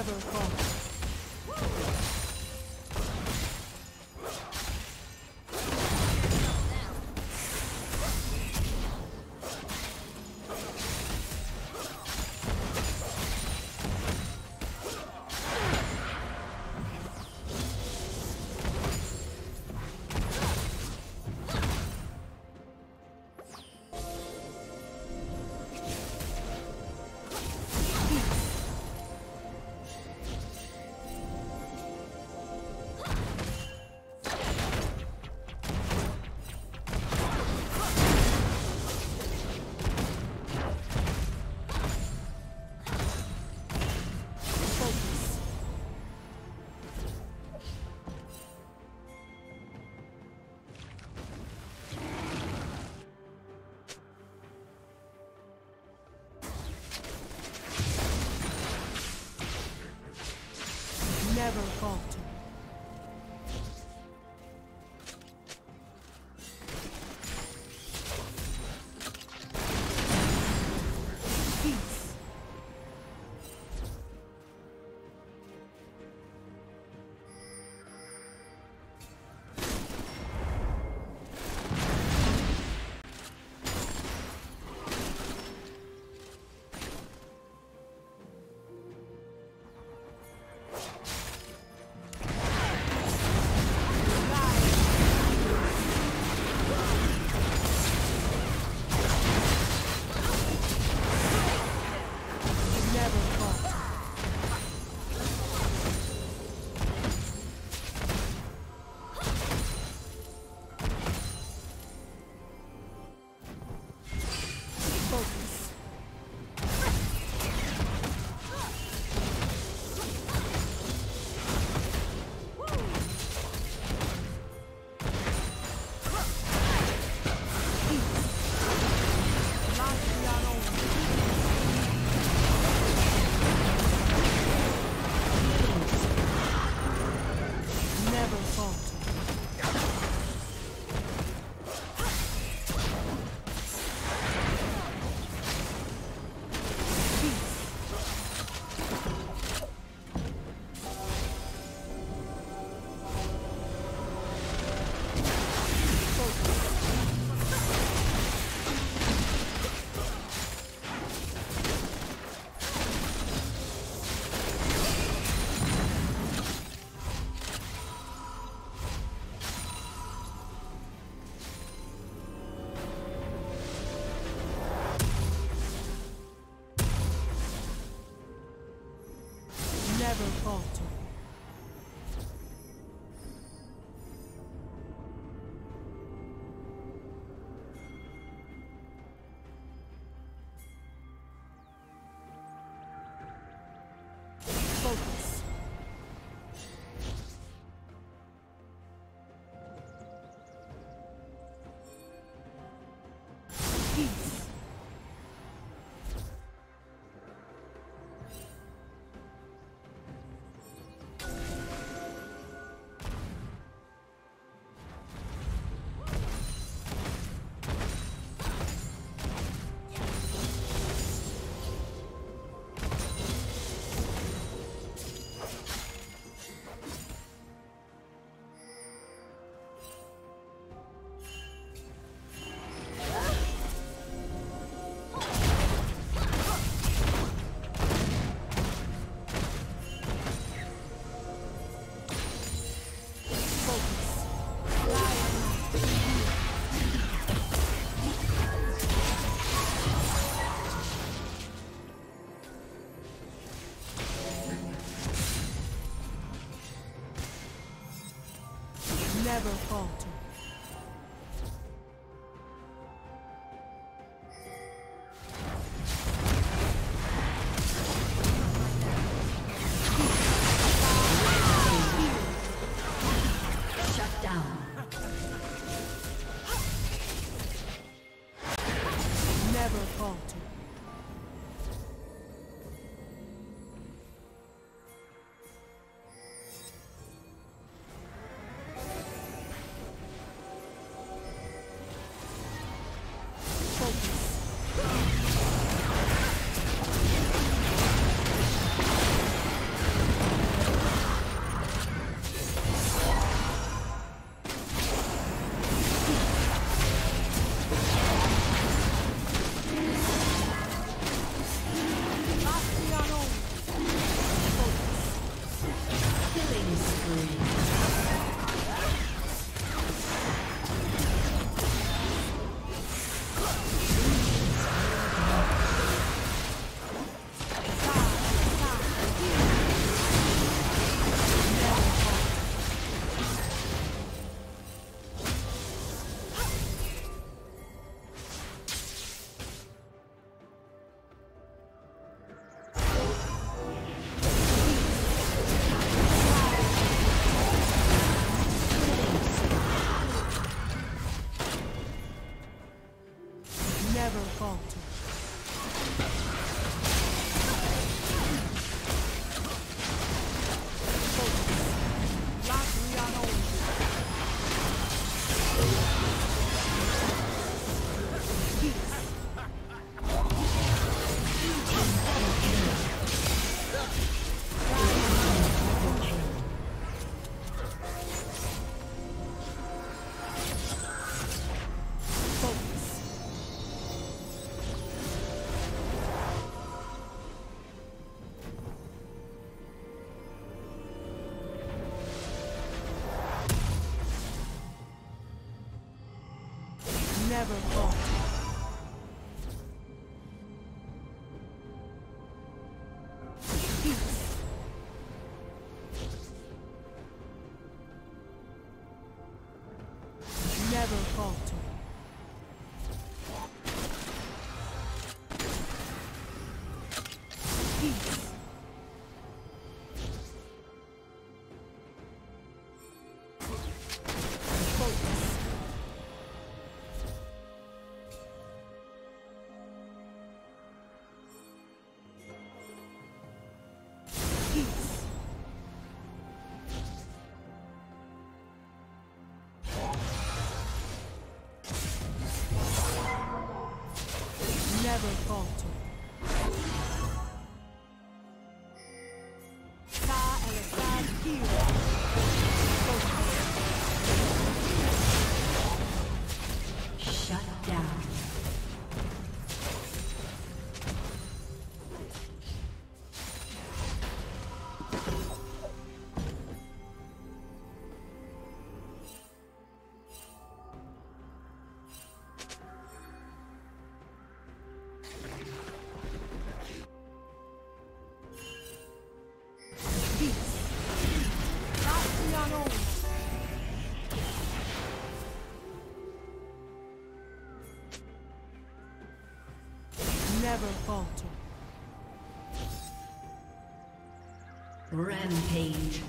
never fall. Never falter. Never falter. Rampage.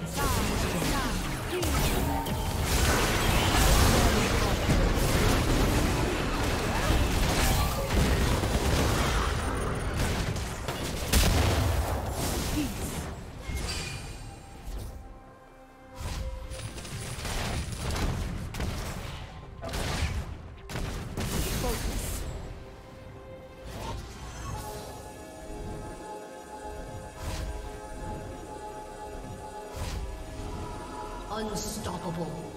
defenses. Unstoppable.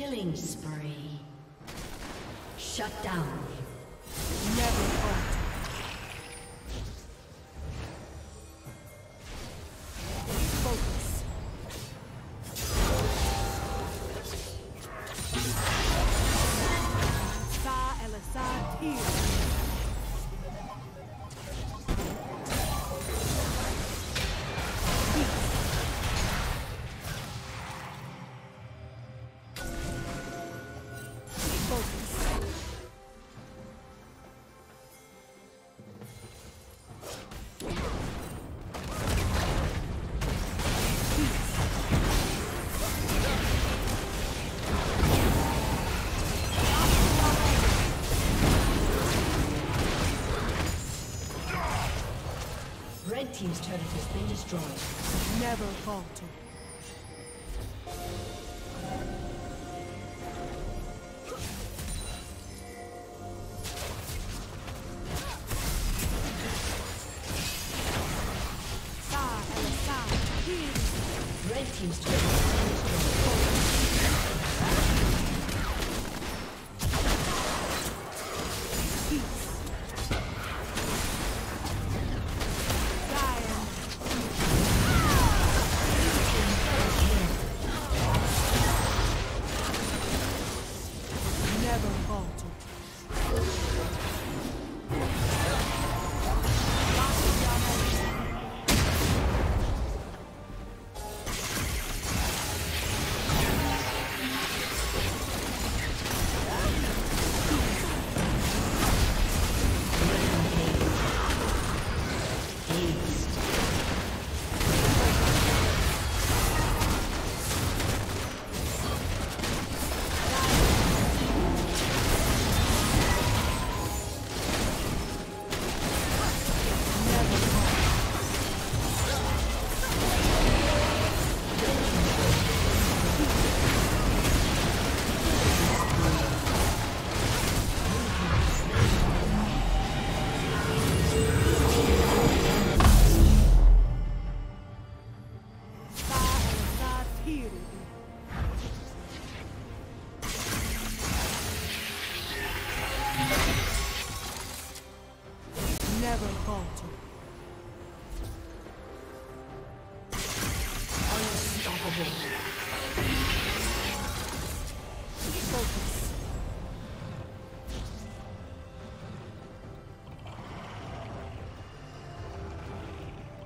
Killing spree. Shut down. Never fought. Focus. Sa El Assad here. never falter.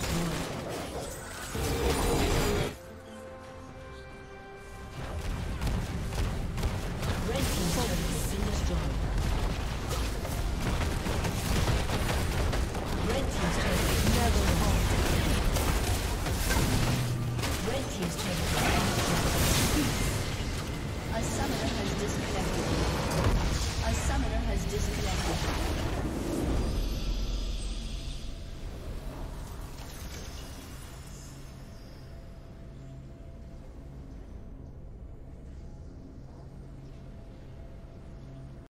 destroyed.